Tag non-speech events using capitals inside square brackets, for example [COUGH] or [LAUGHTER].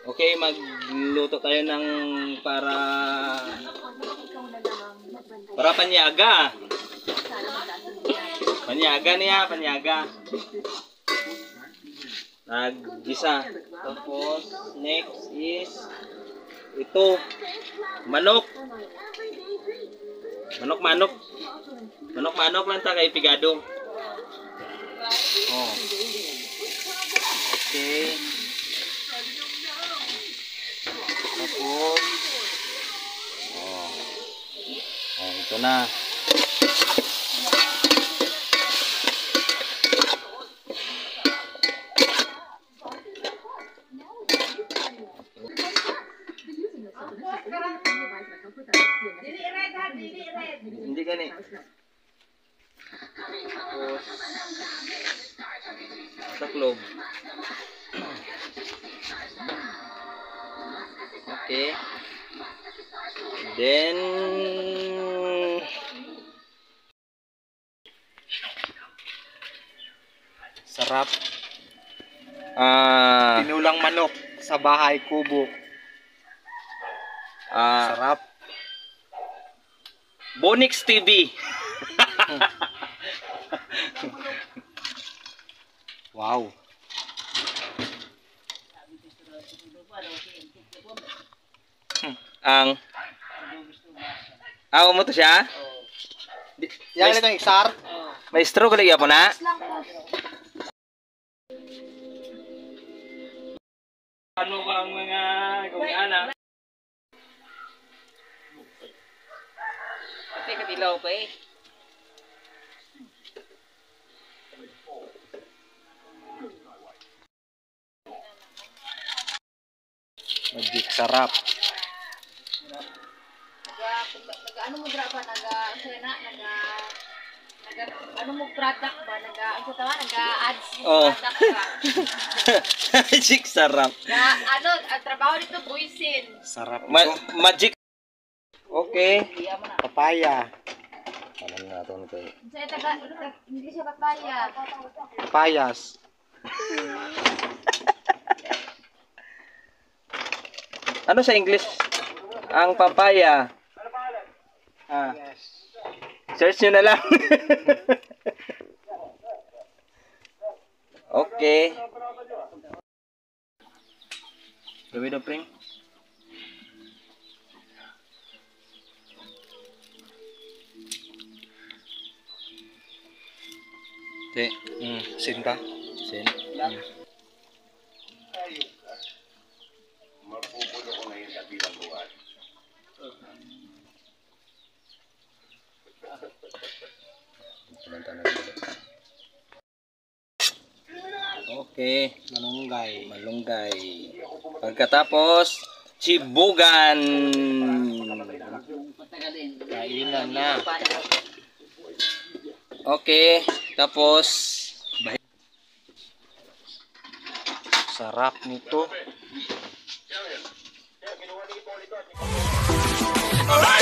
Okay, magluto tayo ng para para panyaga. Panyaga niya, panyaga. Nag-isa. Tapos, next is ito. Manok. Manok, manok. Manok, manok lang ta kay pigado. Oh. Okay. Tapos, oh. Oh, ito na. Hindi gani. Tapos, taklog. Okay. Then, Sarap. ah, Tinulang manok sa bahay kubo. ah, Sarap. Bonix TV. [LAUGHS] Wow. Ang Aw mo to siya? Yan ito yung iksar. Maestro ko lagi po na. Ano ba ang mga gumana? Pati katilaw pa eh. Magic sarap. Naga, ano mo dra ba naga na naga naga ano mo product ba naga ano tawa naga ads mo product ba [LAUGHS] Magic sarap. na ano ang trabaho dito buisin Sarap Ma magic. Okay. Papaya. Alam na ito nito. sa taga hindi siya papaya Papayas. [LAUGHS] Ano sa English? Ang papaya. Ah, search nyo na lang. [LAUGHS] okay. Gawin na, pring. Te, Mm, sinta. sin. Okay. Malunggay. Malunggay. Pagkatapos, chibugan. Kainan na. Okay. Tapos, sarap nito. Alright!